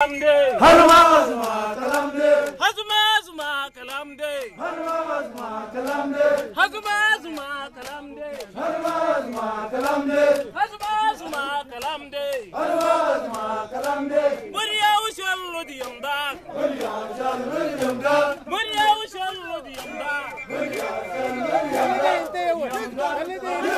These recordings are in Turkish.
harma azma kalamde hazma zuma kalamde harma azma kalamde hazma zuma kalamde harma azma kalamde hazma zuma kalamde harma azma kalamde murya ushallo diyamda Hülya şan hülyamda murya ushallo diyamda Vishnu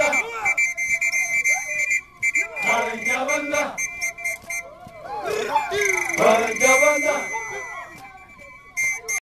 வந்த மறைஞ்ச வந்த மறைஞ்ச வந்த